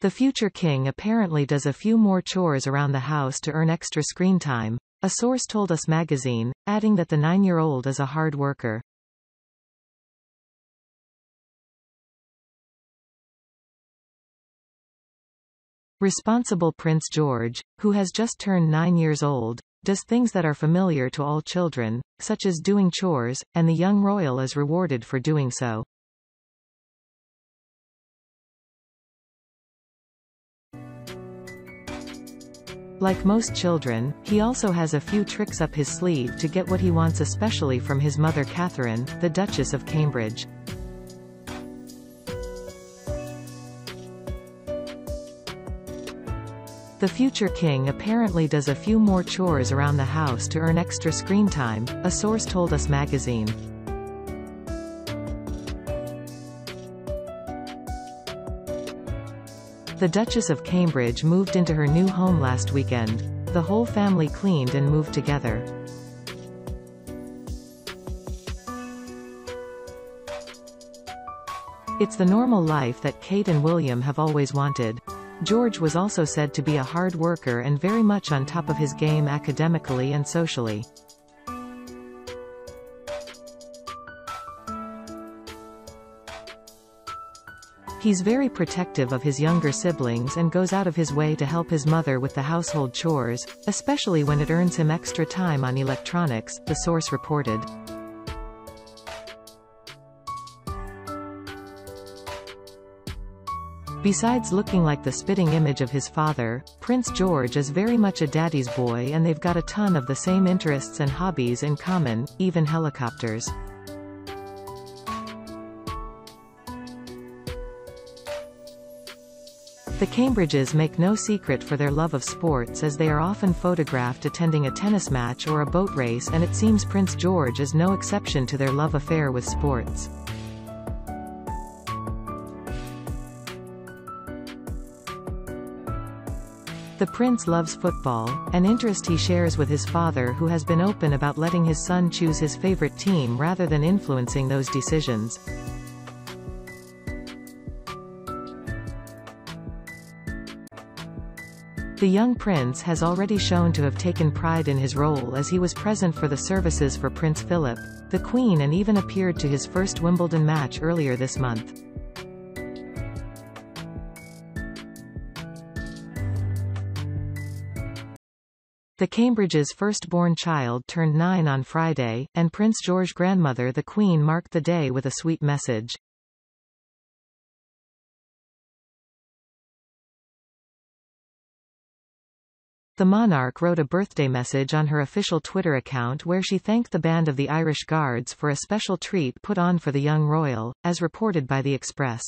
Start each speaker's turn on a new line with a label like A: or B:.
A: The future king apparently does a few more chores around the house to earn extra screen time, a source told Us magazine, adding that the nine-year-old is a hard worker. Responsible Prince George, who has just turned nine years old, does things that are familiar to all children, such as doing chores, and the young royal is rewarded for doing so. Like most children, he also has a few tricks up his sleeve to get what he wants especially from his mother Catherine, the Duchess of Cambridge. The future king apparently does a few more chores around the house to earn extra screen time, a source told Us magazine. The Duchess of Cambridge moved into her new home last weekend. The whole family cleaned and moved together. It's the normal life that Kate and William have always wanted. George was also said to be a hard worker and very much on top of his game academically and socially. He's very protective of his younger siblings and goes out of his way to help his mother with the household chores, especially when it earns him extra time on electronics, the source reported. Besides looking like the spitting image of his father, Prince George is very much a daddy's boy and they've got a ton of the same interests and hobbies in common, even helicopters. The Cambridges make no secret for their love of sports as they are often photographed attending a tennis match or a boat race and it seems Prince George is no exception to their love affair with sports. The prince loves football, an interest he shares with his father who has been open about letting his son choose his favorite team rather than influencing those decisions. The young prince has already shown to have taken pride in his role as he was present for the services for Prince Philip, the Queen and even appeared to his first Wimbledon match earlier this month. The Cambridge's first-born child turned nine on Friday, and Prince George's grandmother the Queen marked the day with a sweet message. The monarch wrote a birthday message on her official Twitter account where she thanked the Band of the Irish Guards for a special treat put on for the young royal, as reported by The Express.